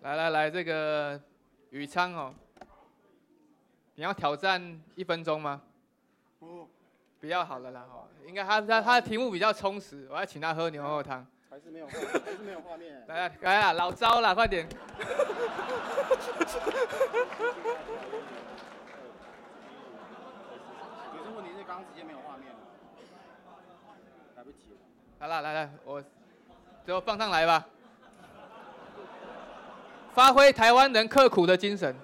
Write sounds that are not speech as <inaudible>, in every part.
来来来，这个宇昌哦，你要挑战一分钟吗？不，不要好了啦，哈，应该他他他的题目比较充实，我要请他喝牛肉汤。还是没有，还是没有画面。来来来啊，老招了，快点。可是问题是刚刚直接没有画面了，来不及了。好了，来来，我最后放上来吧。发挥台湾人刻苦的精神。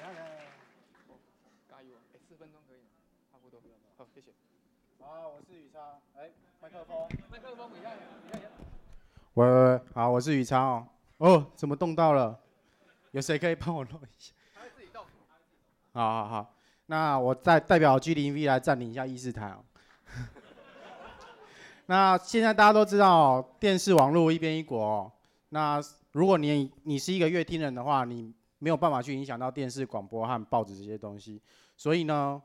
来来来，加油！哎，四分钟可以吗？差不多。好，谢谢。好，我是宇昌。哎，麦克风。麦克风，你看，你看。喂喂喂，好，我是宇昌哦。哦，怎么动到了？有谁可以帮我弄一下？他会自己动。好好好，那我代代表 G 零 V 来占领一下议事台哦。那现在大家都知道，电视网络一边一国哦。那如果你你是一个乐听人的话，你没有办法去影响到电视、广播和报纸这些东西。所以呢，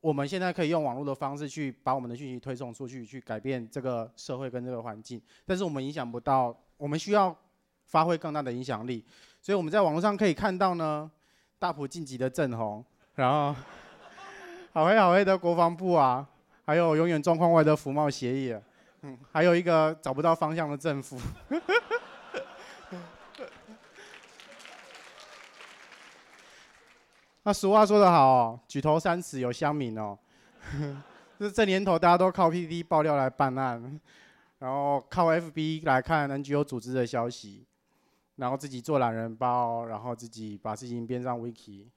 我们现在可以用网络的方式去把我们的讯息推送出去，去改变这个社会跟这个环境。但是我们影响不到，我们需要发挥更大的影响力。所以我们在网络上可以看到呢，大埔晋级的正红，然后好黑好黑的国防部啊。还有永远状况外的服贸协议，嗯，还有一个找不到方向的政府。<laughs> 那俗话说得好哦，举头三尺有乡民哦。<laughs> 这这年头大家都靠 PPT 爆料来办案，然后靠 FB 来看 NGO 组织的消息，然后自己做懒人包，然后自己把事情编上 Wiki。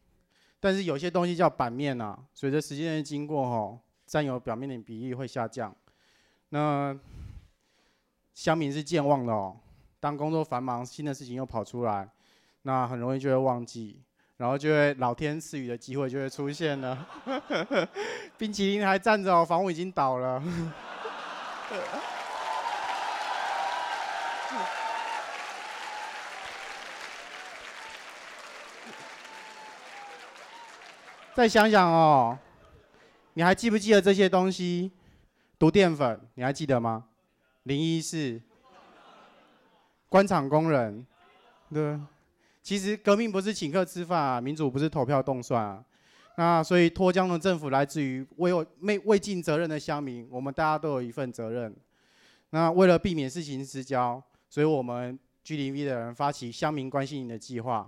但是有些东西叫版面啊，随着时间的经过吼。占有表面的比例会下降，那乡民是健忘的哦。当工作繁忙，新的事情又跑出来，那很容易就会忘记，然后就会老天赐予的机会就会出现了。<laughs> 冰淇淋还站着哦，房屋已经倒了。<laughs> 再想想哦。你还记不记得这些东西？毒淀粉，你还记得吗？零一四，官场工人，对。其实革命不是请客吃饭啊，民主不是投票动算啊。那所以脱缰的政府来自于未未未尽责任的乡民，我们大家都有一份责任。那为了避免事情失焦，所以我们 G 零 V 的人发起乡民关心你的计划，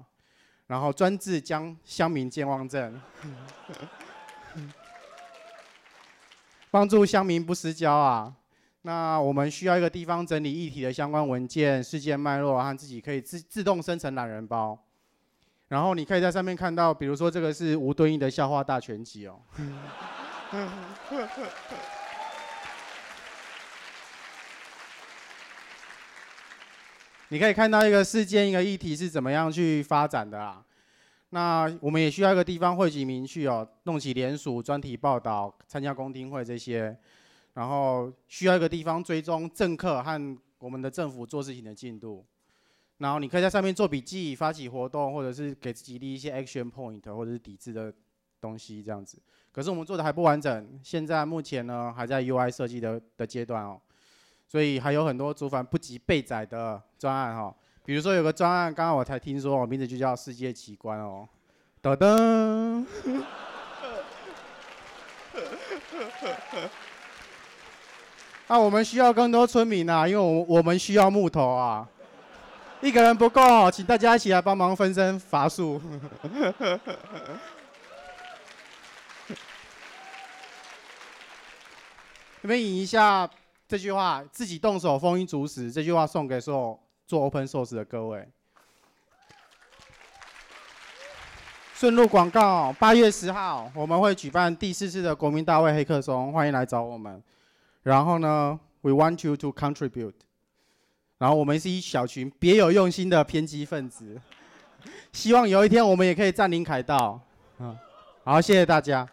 然后专治将乡民健忘症。<laughs> 帮助乡民不失焦啊！那我们需要一个地方整理议题的相关文件、事件脉络，和自己可以自自动生成懒人包。然后你可以在上面看到，比如说这个是吴敦义的笑话大全集哦。<laughs> <laughs> 你可以看到一个事件、一个议题是怎么样去发展的啊。那我们也需要一个地方汇集民去哦，弄起联署、专题报道、参加公听会这些，然后需要一个地方追踪政客和我们的政府做事情的进度，然后你可以在上面做笔记、发起活动，或者是给自己立一些 action point 或者是抵制的东西这样子。可是我们做的还不完整，现在目前呢还在 UI 设计的的阶段哦，所以还有很多主板不及备载的专案哈。比如说有个专案，刚刚我才听说，名字就叫世界奇观哦，噔噔。那 <laughs> 我们需要更多村民啊，因为我我们需要木头啊，一个人不够，请大家一起来帮忙分身乏术。<laughs> 你们引一下这句话：自己动手，丰衣足食。这句话送给所有。做 open source 的各位，顺路广告，八月十号我们会举办第四次的国民大会黑客松，欢迎来找我们。然后呢，we want you to contribute。然后我们是一小群别有用心的偏激分子，希望有一天我们也可以占领凯道。嗯，好，谢谢大家。